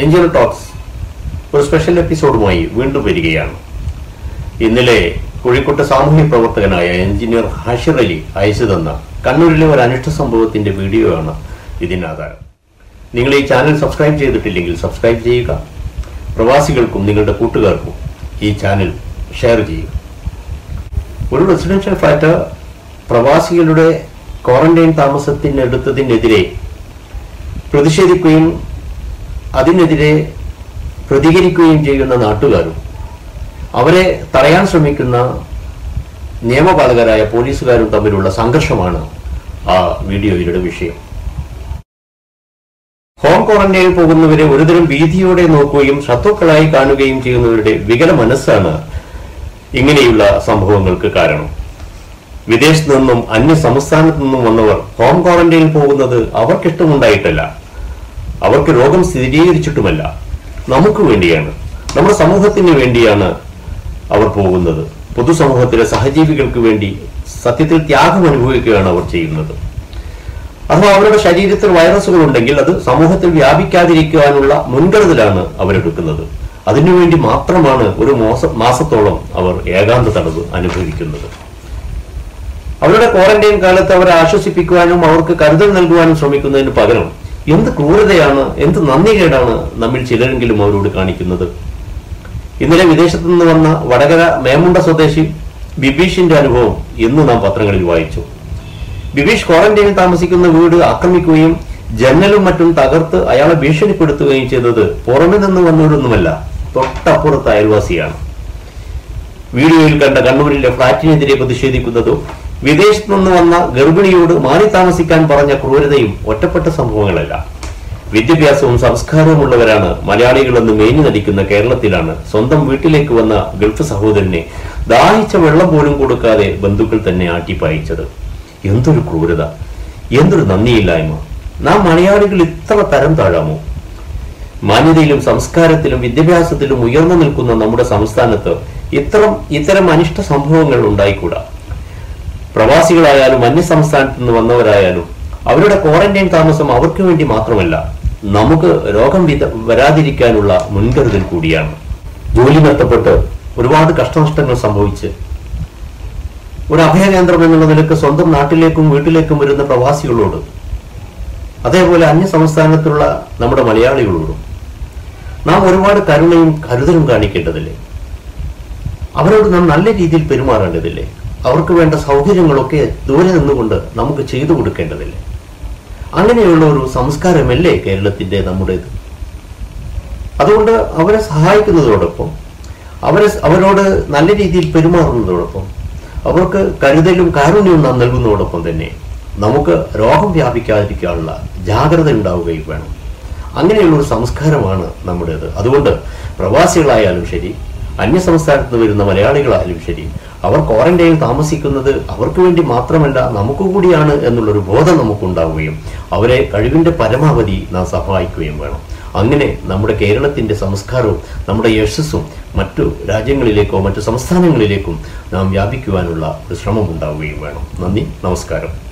Engineer talks ഒരു special എപ്പിസോഡുമായി വീണ്ടും വരികയാണ്. ഇന്നലെ കോഴിക്കോട്ടെ സാമൂഹ്യ പ്രവർത്തകനായ എഞ്ചിനീയർ ഹാഷിർ അലി അയച്ചു തന്ന കണ്ണൂരിലെ ഒരു അനിഷ്ട സംഭവത്തിന്റെ വീഡിയോ ആണ് ഇതിനാധാരം നിങ്ങൾ ഈ ചാനൽ സബ്സ്ക്രൈബ് ചെയ്തിട്ടില്ലെങ്കിൽ സബ്സ്ക്രൈബ് ചെയ്യുക. പ്രവാസികൾക്കും നിങ്ങളുടെ കൂട്ടുകാർക്കും ഈ ചാനൽ ഷെയർ ചെയ്യുക. ഒരു റെസിഡൻഷ്യൽ ഫ്ലാറ്റ് പ്രവാസികളുടെ ക്വാറന്റൈൻ താമസത്തിനെടുത്തതിനെതിരെ പ്രതിഷേധിക്കുകയും അതിനെതിരെ പ്രതികരിക്കുകയും ചെയ്യുന്ന നാട്ടുകാരും അവരെ തടയാൻ ശ്രമിക്കുന്ന നിയമപാലകരായ പോലീസുകാരും തമ്മിലുള്ള സംഘർഷമാണ് ആ വീഡിയോയിലൂടെ വിഷയം. ഹോം ക്വാറന്റൈനിൽ പോകുന്നവരെ ഒരുതരം ഭീതിയോടെ നോക്കുകയും ശത്രുക്കളായി കാണുകയും ചെയ്യുന്നവരുടെ വികല മനസ്സാണ് ഇങ്ങനെയുള്ള സംഭവങ്ങൾക്ക് കാരണം. വിദേശത്ത് നിന്നും അന്യ സംസ്ഥാനത്തു നിന്നും വന്നവർ ഹോം ക്വാറന്റൈനിൽ പോകുന്നത് അവർക്കിഷ്ടമുണ്ടായിട്ടല്ല. അവർക്ക് രോഗം സ്ഥിരീകരിച്ചിട്ടുമല്ല. നമുക്ക് വേണ്ടിയാണ്. നമ്മുടെ സമൂഹത്തിന് വേണ്ടിയാണ് അവർ പോകുന്നത്. പൊതുസമൂഹത്തിലെ സഹജീവികൾക്ക് വേണ്ടി സത്യത്തിൽ ത്യാഗം അനുഭവിക്കുകയാണ് അവർ ചെയ്യുന്നത്. അഥവാ അവരുടെ ശരീരത്തിൽ വൈറസുകൾ ഉണ്ടെങ്കിൽ അത് സമൂഹത്തിൽ വ്യാപിക്കാതിരിക്കുവാനുള്ള മുൻകരുതലാണ് അവരെടുക്കുന്നത്. അതിനുവേണ്ടി മാത്രമാണ് ഒരു മോസ മാസത്തോളം അവർ ഏകാന്ത തടവ് അനുഭവിക്കുന്നത്. അവരുടെ ക്വാറന്റൈൻ കാലത്ത് അവരെ ആശ്വസിപ്പിക്കുവാനും അവർക്ക് കരുതൽ നൽകുവാനും ശ്രമിക്കുന്നതിന് പകരം എന്ത് ക്രൂരതയാണ് എന്ത് നന്ദികേടാണ് നമ്മിൽ ചിലരെങ്കിലും അവരോട് കാണിക്കുന്നത്? ഇന്നലെ വിദേശത്തു നിന്ന് വന്ന വടകര മേമുണ്ട സ്വദേശി ബിബീഷിന്റെ അനുഭവം ഇന്ന് നാം പത്രങ്ങളിൽ വായിച്ചു. ബിബീഷ് ക്വാറന്റൈനിൽ താമസിക്കുന്ന വീട് ആക്രമിക്കുകയും ജനലും മറ്റും തകർത്ത് അയാളെ ഭീഷണിപ്പെടുത്തുകയും ചെയ്തത് പുറമെ നിന്ന് വന്നവരൊന്നുമല്ല തൊട്ടപ്പുറത്ത് അയൽവാസിയാണ്. വീഡിയോയിൽ കണ്ട കണ്ണൂരിലെ ഫ്ളാറ്റിനെതിരെ പ്രതിഷേധിക്കുന്നതും വിദേശത്ത് നിന്ന് വന്ന ഗർഭിണിയോട് മാറി താമസിക്കാൻ പറഞ്ഞ ക്രൂരതയും ഒറ്റപ്പെട്ട സംഭവങ്ങളല്ല. വിദ്യാഭ്യാസവും സംസ്കാരവുമുള്ളവരാണ് മലയാളികളെന്ന് മേഞ്ഞു നടിക്കുന്ന കേരളത്തിലാണ് സ്വന്തം വീട്ടിലേക്ക് വന്ന ഗൾഫ് സഹോദരനെ ദാഹിച്ച വെള്ളം പോലും കൊടുക്കാതെ ബന്ധുക്കൾ തന്നെ ആട്ടിപ്പായിച്ചത് എന്തൊരു ക്രൂരത. എന്തൊരു നന്ദിയില്ലായ്മ. നാം മലയാളികൾ ഇത്ര തരം താഴാമോ? മാന്യതയിലും സംസ്കാരത്തിലും വിദ്യാഭ്യാസത്തിലും ഉയർന്നു നിൽക്കുന്ന നമ്മുടെ സംസ്ഥാനത്ത് ഇത്തരം ഇത്തരം അനിഷ്ട സംഭവങ്ങൾ ഉണ്ടായിക്കൂടാ. പ്രവാസികളായാലും അന്യ സംസ്ഥാനത്ത് നിന്ന് വന്നവരായാലും അവരുടെ ക്വാറന്റൈൻ താമസം അവർക്ക് വേണ്ടി മാത്രമല്ല നമുക്ക് രോഗം വരാതിരിക്കാനുള്ള മുൻകരുതൽ കൂടിയാണ്. ജോലി നഷ്ടപ്പെട്ട് ഒരുപാട് കഷ്ടനഷ്ടങ്ങൾ സംഭവിച്ച് ഒരു അഭയകേന്ദ്രം എന്നുള്ള നിലയ്ക്ക് സ്വന്തം നാട്ടിലേക്കും വീട്ടിലേക്കും വരുന്ന പ്രവാസികളോട് അതേപോലെ അന്യ സംസ്ഥാനത്തുള്ള നമ്മുടെ മലയാളികളോടും നാം ഒരുപാട് കരുണയും കരുതലും കാണിക്കേണ്ടതില്ലേ? അവരോട് നാം നല്ല രീതിയിൽ പെരുമാറേണ്ടതില്ലേ? അവർക്ക് വേണ്ട സൗകര്യങ്ങളൊക്കെ ദൂരെ നിന്നുകൊണ്ട് നമുക്ക് ചെയ്തു കൊടുക്കേണ്ടതില്ല? അങ്ങനെയുള്ള ഒരു സംസ്കാരമല്ലേ കേരളത്തിന്റെ നമ്മുടേത്? അതുകൊണ്ട് അവരെ സഹായിക്കുന്നതോടൊപ്പം അവരെ അവരോട് നല്ല രീതിയിൽ പെരുമാറുന്നതോടൊപ്പം അവർക്ക് കരുതലും കാരുണ്യവും നാം നൽകുന്നതോടൊപ്പം തന്നെ നമുക്ക് രോഗം വ്യാപിക്കാതിരിക്കാനുള്ള ജാഗ്രത ഉണ്ടാവുകയും വേണം. അങ്ങനെയുള്ള ഒരു സംസ്കാരമാണ് നമ്മുടേത്. അതുകൊണ്ട് പ്രവാസികളായാലും ശരി അന്യ സംസ്ഥാനത്ത് വരുന്ന മലയാളികളായാലും ശരി അവർ ക്വാറന്റൈനിൽ താമസിക്കുന്നത് അവർക്ക് വേണ്ടി മാത്രമല്ല നമുക്ക് കൂടിയാണ് എന്നുള്ളൊരു ബോധം നമുക്കുണ്ടാവുകയും അവരെ കഴിവിന്റെ പരമാവധി നാം സഹായിക്കുകയും വേണം. അങ്ങനെ നമ്മുടെ കേരളത്തിന്റെ സംസ്കാരവും നമ്മുടെ യശസ്സും മറ്റു രാജ്യങ്ങളിലേക്കോ മറ്റു സംസ്ഥാനങ്ങളിലേക്കും നാം വ്യാപിക്കുവാനുള്ള ഒരു ശ്രമം ഉണ്ടാവുകയും വേണം. നന്ദി നമസ്കാരം.